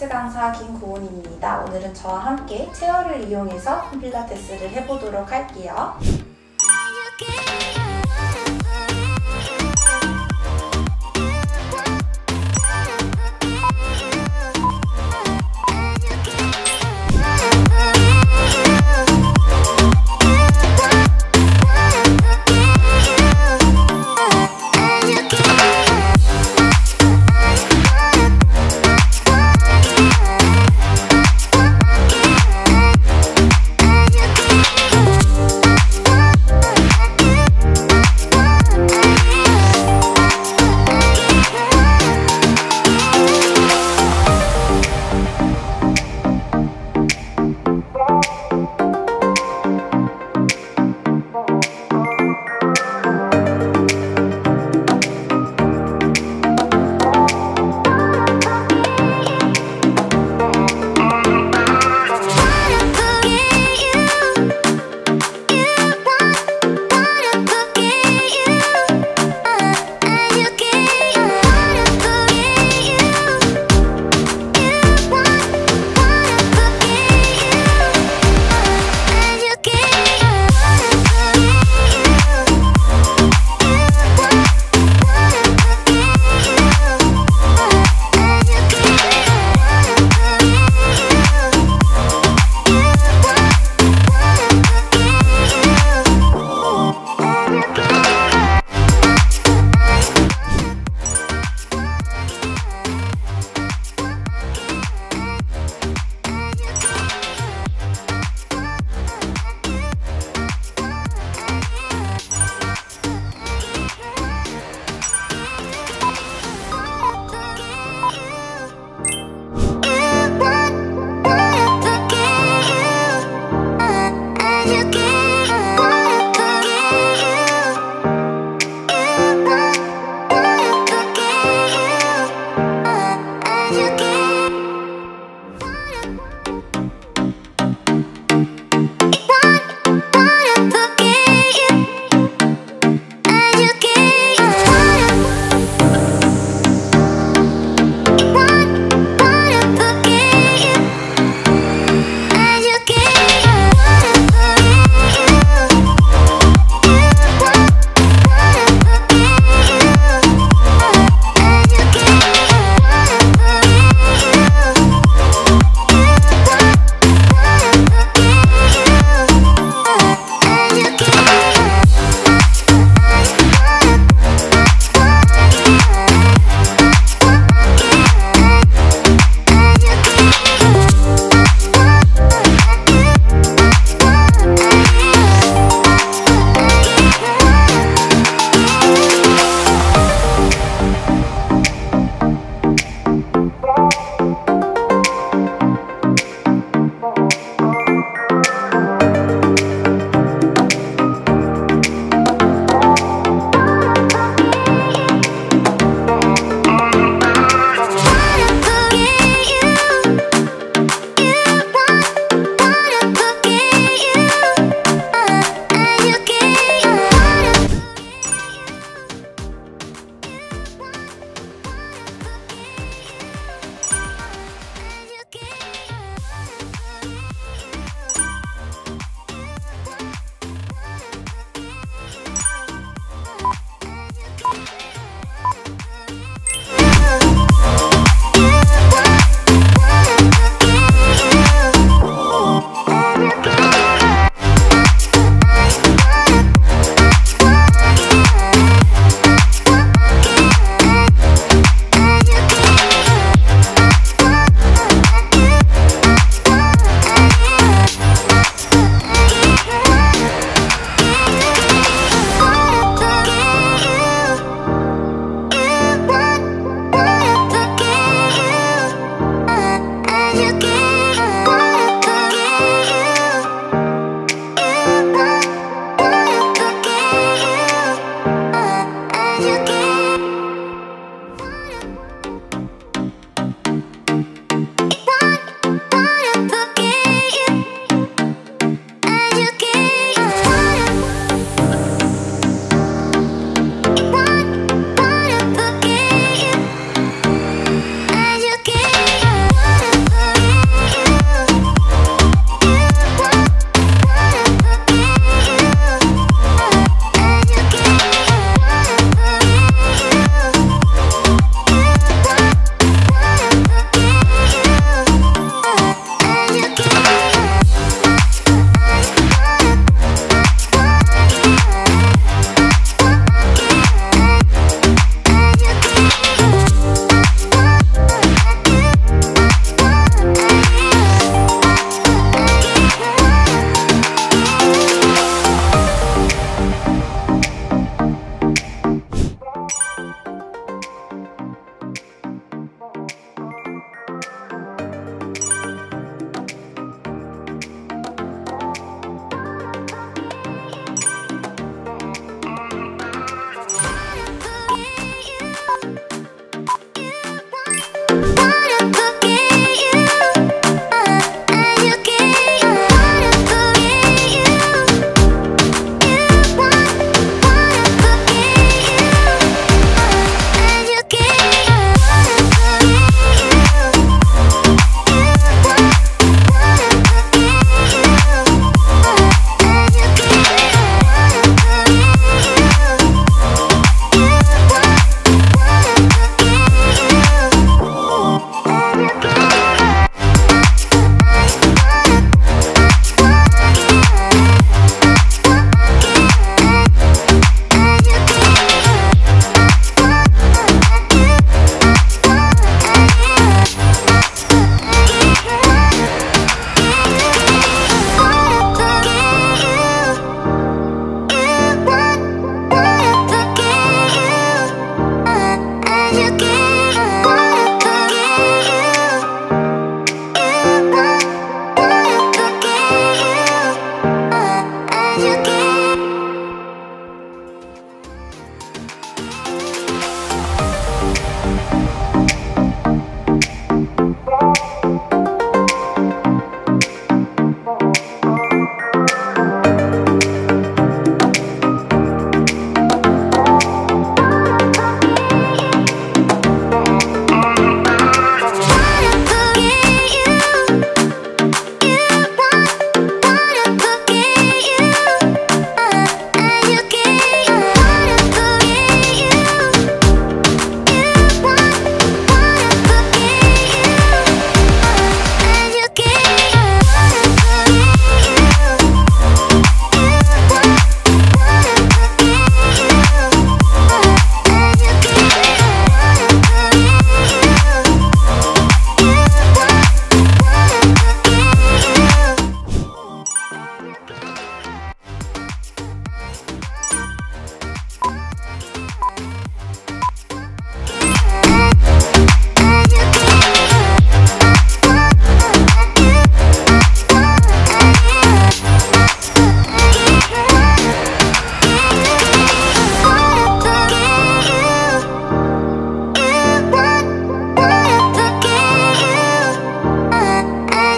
필라테스 강사 김고은입니다. 오늘은 저와 함께 체어를 이용해서 필라테스를 해보도록 할게요.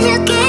you